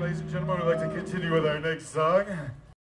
ladies and gentlemen, we'd like to continue with our next song.